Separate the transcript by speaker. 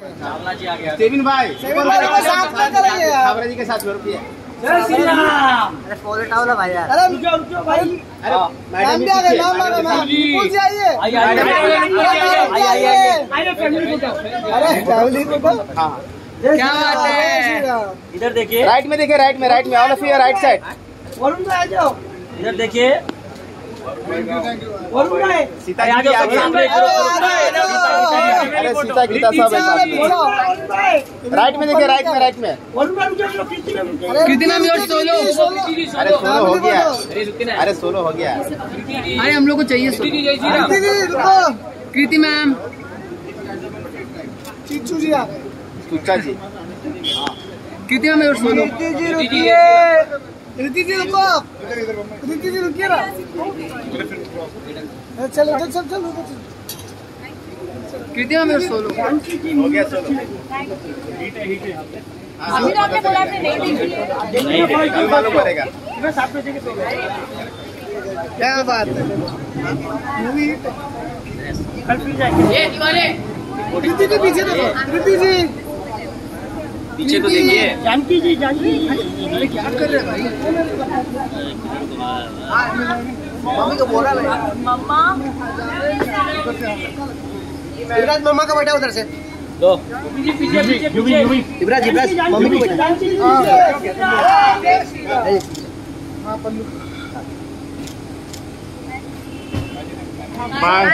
Speaker 1: Seven भाई
Speaker 2: seven भाई के साथ क्या करेंगे आप?
Speaker 1: खाबरा जी के साथ सौ रुपये
Speaker 2: अरे
Speaker 3: फॉलो भाई यार
Speaker 2: अरे रुको रुको भाई
Speaker 1: अरे
Speaker 2: नाम भी आ गए नाम आइए अरे फैमिली को
Speaker 1: हाँ
Speaker 2: क्या बात है
Speaker 3: इधर देखिए
Speaker 1: राइट में देखिए राइट में राइट में all of you right side
Speaker 2: Varun भाई आ जाओ
Speaker 3: इधर देखिए
Speaker 2: वरुण भाई
Speaker 1: सीता जी आगे अरे सीता गीता सब है राइट में देखिए राइट में राइट में।
Speaker 2: कितना मिनट सोलो?
Speaker 1: अरे सोलो हो गया। अरे सोलो हो गया।
Speaker 4: अरे हम लोग को चाहिए कृति मैम।
Speaker 2: चीचू जी आ गए।
Speaker 1: सुच्चा जी।
Speaker 4: कृति मैम और सोलो।
Speaker 2: रीति जी रुकिए। जी रुको। रीति जी रुकिए ना। चलो चल चल चल। रुको चल
Speaker 4: कृति मैम और सोलो
Speaker 1: हो गया सोलो
Speaker 5: अभी तो आपने बोला आपने नहीं देखी है।
Speaker 1: कल मालूम पड़ेगा
Speaker 2: क्या बात है मूवी रीति जी पीछे देखो रीति जी
Speaker 3: पीछे तो देखिए
Speaker 2: जानकी जी जानकी
Speaker 4: अरे क्या कर रहे हैं भाई
Speaker 2: मम्मी को बोला
Speaker 5: मम्मा
Speaker 2: युवराज मम्मा का बैठा उधर से
Speaker 3: दो
Speaker 2: युवराज युवराज मम्मी को बैठा
Speaker 1: बाय